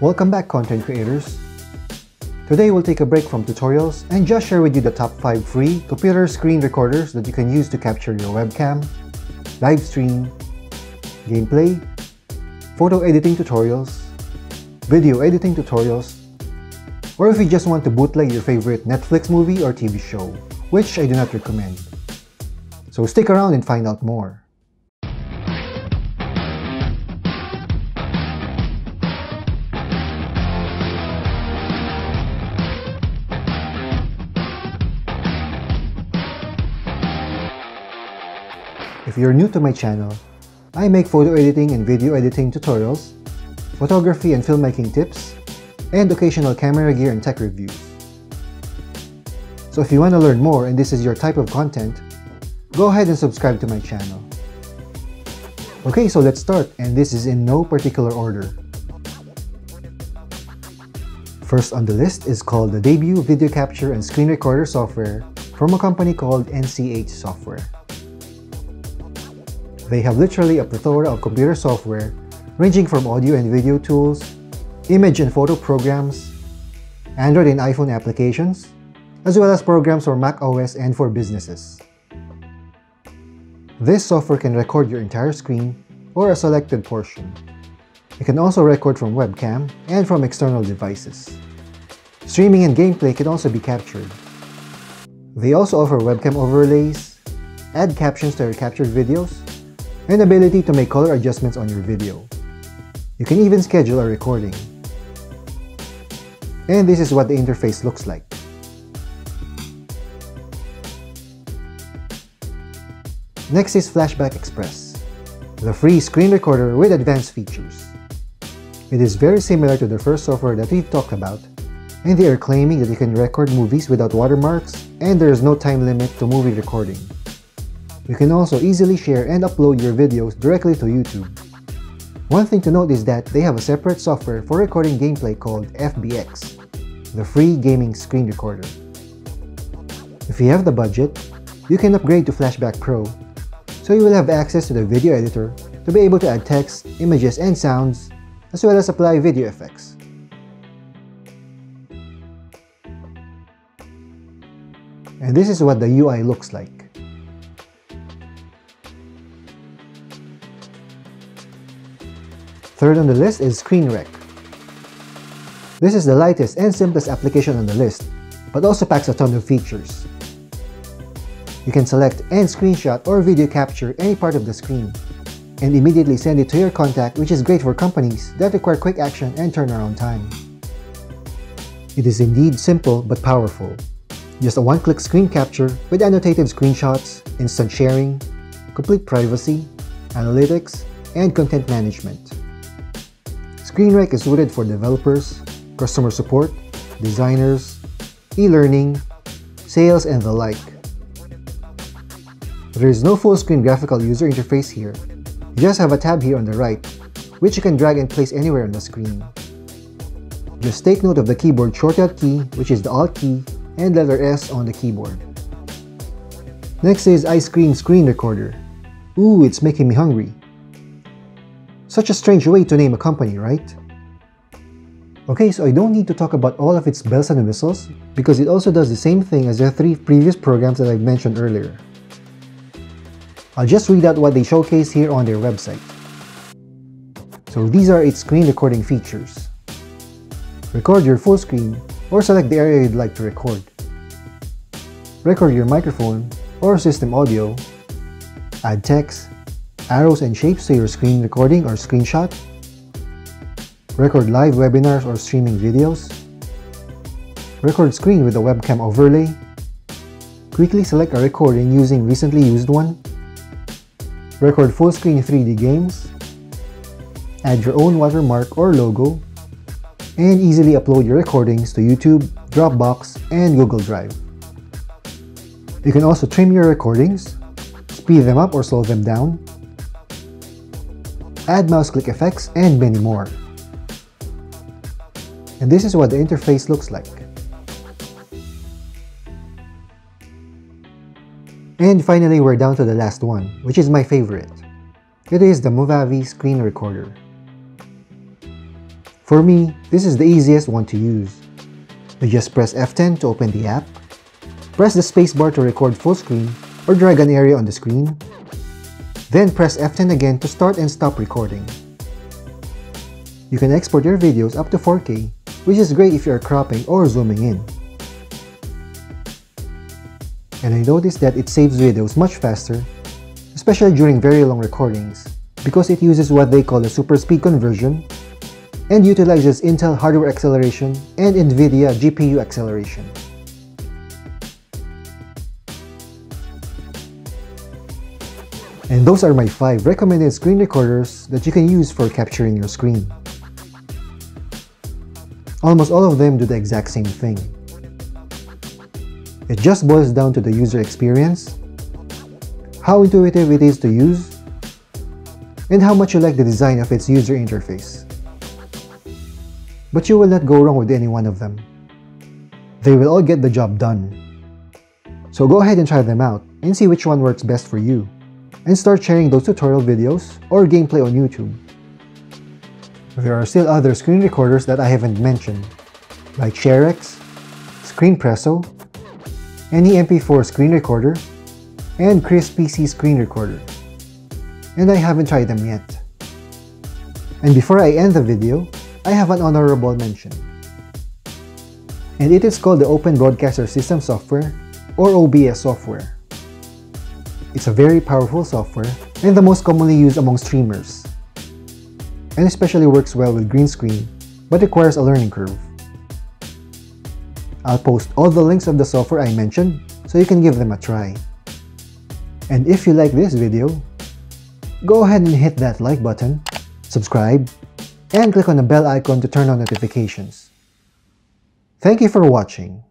Welcome back content creators. Today we'll take a break from tutorials and just share with you the top 5 free computer screen recorders that you can use to capture your webcam, live stream, gameplay, photo editing tutorials, video editing tutorials, or if you just want to bootleg your favorite Netflix movie or TV show, which I do not recommend. So stick around and find out more. You're new to my channel, I make photo editing and video editing tutorials, photography and filmmaking tips, and occasional camera gear and tech reviews. So if you want to learn more and this is your type of content, go ahead and subscribe to my channel. Okay, so let's start and this is in no particular order. First on the list is called the Debut Video Capture and Screen Recorder software from a company called NCH Software. They have literally a plethora of computer software ranging from audio and video tools, image and photo programs, Android and iPhone applications, as well as programs for Mac OS and for businesses. This software can record your entire screen or a selected portion. It can also record from webcam and from external devices. Streaming and gameplay can also be captured. They also offer webcam overlays, add captions to your captured videos, and ability to make color adjustments on your video. You can even schedule a recording. And this is what the interface looks like. Next is Flashback Express, the free screen recorder with advanced features. It is very similar to the first software that we've talked about, and they are claiming that you can record movies without watermarks and there is no time limit to movie recording. You can also easily share and upload your videos directly to YouTube. One thing to note is that they have a separate software for recording gameplay called FBX, the free gaming screen recorder. If you have the budget, you can upgrade to Flashback Pro, so you will have access to the video editor to be able to add text, images, and sounds, as well as apply video effects. And this is what the UI looks like. Third on the list is ScreenRec. This is the lightest and simplest application on the list, but also packs a ton of features. You can select and screenshot or video capture any part of the screen, and immediately send it to your contact which is great for companies that require quick action and turnaround time. It is indeed simple but powerful. Just a one-click screen capture with annotated screenshots, instant sharing, complete privacy, analytics, and content management. ScreenRec is suited for developers, customer support, designers, e-learning, sales, and the like. There is no full-screen graphical user interface here. You just have a tab here on the right, which you can drag and place anywhere on the screen. Just take note of the keyboard shortcut key, which is the Alt key, and letter S on the keyboard. Next is Icecream Screen Recorder. Ooh, it's making me hungry. Such a strange way to name a company, right? Okay, so I don't need to talk about all of its bells and whistles because it also does the same thing as the three previous programs that I've mentioned earlier. I'll just read out what they showcase here on their website. So these are its screen recording features. Record your full screen or select the area you'd like to record. Record your microphone or system audio. Add text, arrows and shapes to your screen recording or screenshot, record live webinars or streaming videos, record screen with a webcam overlay, quickly select a recording using recently used one, record full screen 3D games, add your own watermark or logo, and easily upload your recordings to YouTube, Dropbox, and Google Drive. You can also trim your recordings, speed them up or slow them down, add mouse click effects, and many more. And this is what the interface looks like. And finally, we're down to the last one, which is my favorite. It is the Movavi Screen Recorder. For me, this is the easiest one to use. You just press F10 to open the app, press the spacebar to record full screen or drag an area on the screen, then press F10 again to start and stop recording. You can export your videos up to 4K, which is great if you are cropping or zooming in. And I noticed that it saves videos much faster, especially during very long recordings, because it uses what they call a super speed conversion and utilizes Intel hardware acceleration and NVIDIA GPU acceleration. And those are my 5 recommended screen recorders that you can use for capturing your screen. Almost all of them do the exact same thing. It just boils down to the user experience, how intuitive it is to use, and how much you like the design of its user interface. But you will not go wrong with any one of them. They will all get the job done. So go ahead and try them out and see which one works best for you and start sharing those tutorial videos or gameplay on YouTube. There are still other screen recorders that I haven't mentioned, like ShareX, ScreenPresso, any MP4 screen recorder, and CrisPC screen recorder. And I haven't tried them yet. And before I end the video, I have an honorable mention. And it is called the Open Broadcaster System Software, or OBS software. It's a very powerful software and the most commonly used among streamers. And especially works well with green screen, but requires a learning curve. I'll post all the links of the software I mentioned so you can give them a try. And if you like this video, go ahead and hit that like button, subscribe, and click on the bell icon to turn on notifications. Thank you for watching.